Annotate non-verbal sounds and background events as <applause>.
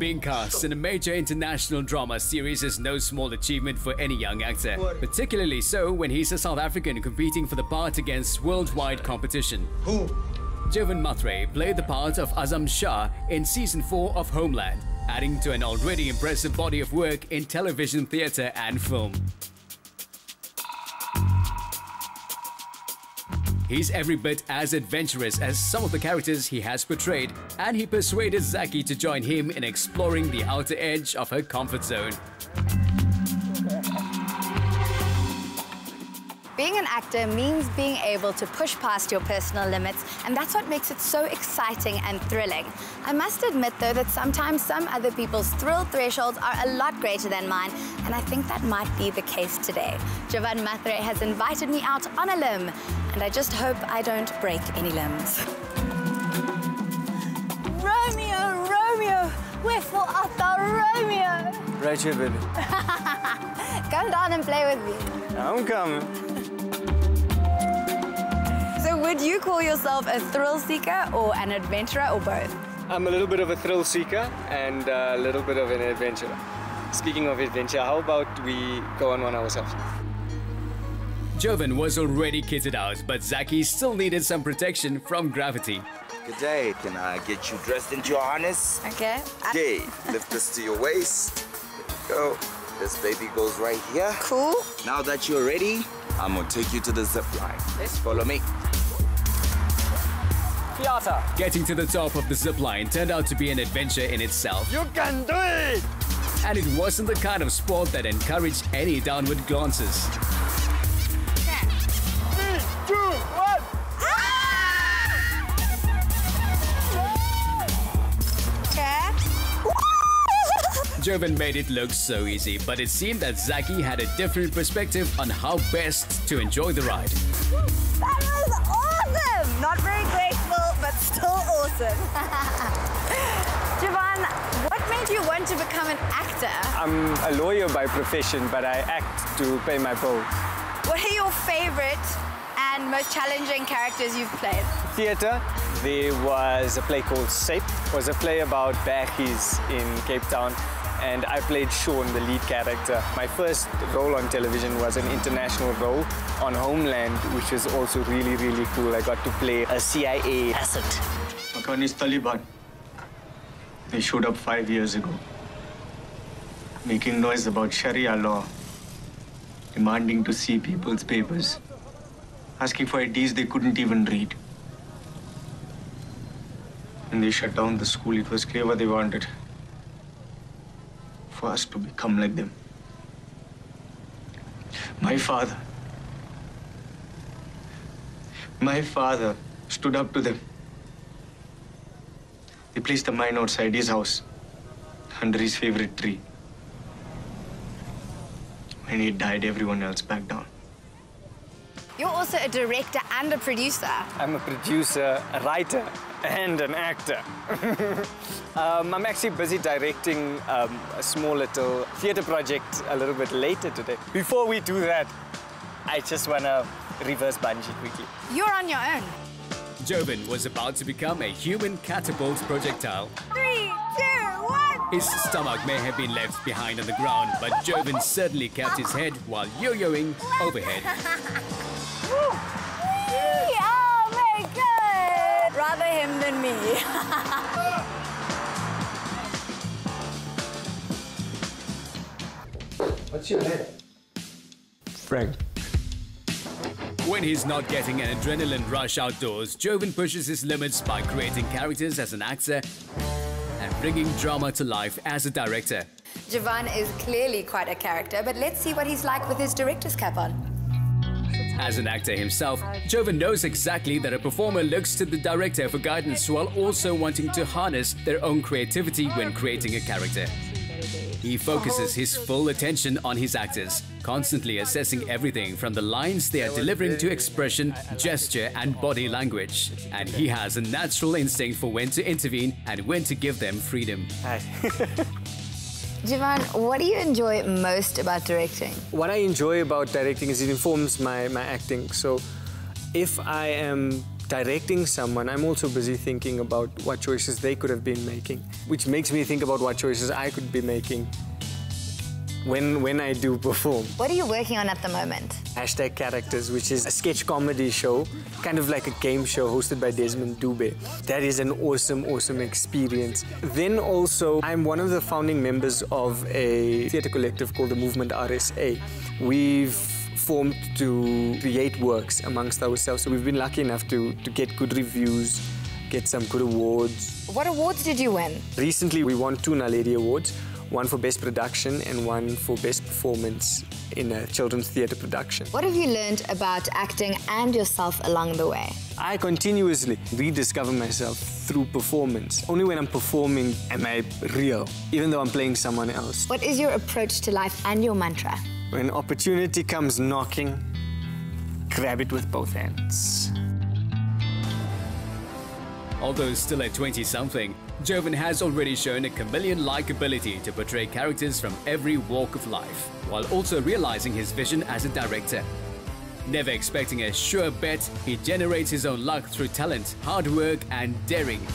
Being cast in a major international drama series is no small achievement for any young actor, particularly so when he's a South African competing for the part against worldwide competition. Who? Jovan Muthray played the part of Azam Shah in season 4 of Homeland, adding to an already impressive body of work in television, theatre and film. He's every bit as adventurous as some of the characters he has portrayed, and he persuaded Zaky to join him in exploring the outer edge of her comfort zone. Being an actor means being able to push past your personal limits, and that's what makes it so exciting and thrilling. I must admit, though, that sometimes some other people's thrill thresholds are a lot greater than mine, and I think that might be the case today. Jovan Muthray has invited me out on a limb, and I just hope I don't break any limbs. Romeo, Romeo, wherefore art thou Romeo? Right here, baby. <laughs> Come down and play with me. I'm coming. So would you call yourself a thrill seeker or an adventurer or both? I'm a little bit of a thrill seeker and a little bit of an adventurer. Speaking of adventure, how about we go on one ourselves? Jovan was already kitted out, but Zaky still needed some protection from gravity. Good day. Can I get you dressed into your harness? Okay. Okay. Lift this to your waist. There you go. This baby goes right here. Cool. Now that you're ready, I'm gonna take you to the zip line. Let's follow me. Theater. Getting to the top of the zip line turned out to be an adventure in itself. You can do it! And it wasn't the kind of sport that encouraged any downward glances. Three, two, one. Okay. Jovan made it look so easy, but it seemed that Zaky had a different perspective on how best to enjoy the ride. That was awesome! Not very graceful, but still awesome. <laughs> Jovan, what made you want to become an actor? I'm a lawyer by profession, but I act to pay my bills. What are your favorite and most challenging characters you've played? Theater, there was a play called Sape. It was a play about Bergies in Cape Town. And I played Sean, the lead character. My first role on television was an international role on Homeland, which was also really, really cool. I got to play a CIA asset. Afghani's Taliban. They showed up five years ago, making noise about Sharia law, demanding to see people's papers, asking for IDs they couldn't even read. And they shut down the school. It was clear what they wanted. For us to become like them. My father. My father stood up to them. They placed a mine outside his house, under his favorite tree. When he died, everyone else backed down. You're also a director and a producer. I'm a producer, a writer, and an actor. <laughs> um, I'm actually busy directing um, a small little theatre project a little bit later today. Before we do that, I just want to reverse bungee quickly. You're on your own. Jovan was about to become a human catapult projectile. Three, two, one. His stomach may have been left behind on the ground, but Jovan certainly kept his head while yo-yoing overhead. <laughs> <laughs> What's your name? Frank. When he's not getting an adrenaline rush outdoors, Jovan pushes his limits by creating characters as an actor and bringing drama to life as a director. Jovan is clearly quite a character, but let's see what he's like with his director's cap on. As an actor himself, Jovan knows exactly that a performer looks to the director for guidance while also wanting to harness their own creativity when creating a character. He focuses his full attention on his actors, constantly assessing everything from the lines they are delivering to expression, gesture, and body language. And he has a natural instinct for when to intervene and when to give them freedom. <laughs> Hi. Jovan, what do you enjoy most about directing? what I enjoy about directing is it informs my, my acting. So if I am directing someone, I'm also busy thinking about what choices they could have been making, which makes me think about what choices I could be making when, when I do perform. What are you working on at the moment? Hashtag Characters, which is a sketch comedy show, kind of like a game show hosted by Desmond Dube. That is an awesome, awesome experience. Then also, I'm one of the founding members of a theatre collective called the Movement RSA. We've formed to create works amongst ourselves, so we've been lucky enough to, to get good reviews, get some good awards. What awards did you win? Recently, we won two Naledi Awards one for Best Production and one for Best Performance in a children's theatre production. What have you learned about acting and yourself along the way? I continuously rediscover myself through performance. Only when I'm performing am I real, even though I'm playing someone else. What is your approach to life and your mantra? When opportunity comes knocking, grab it with both hands. Although still at 20-something, Jovan has already shown a chameleon-like ability to portray characters from every walk of life, while also realizing his vision as a director. Never expecting a sure bet, he generates his own luck through talent, hard work and daring,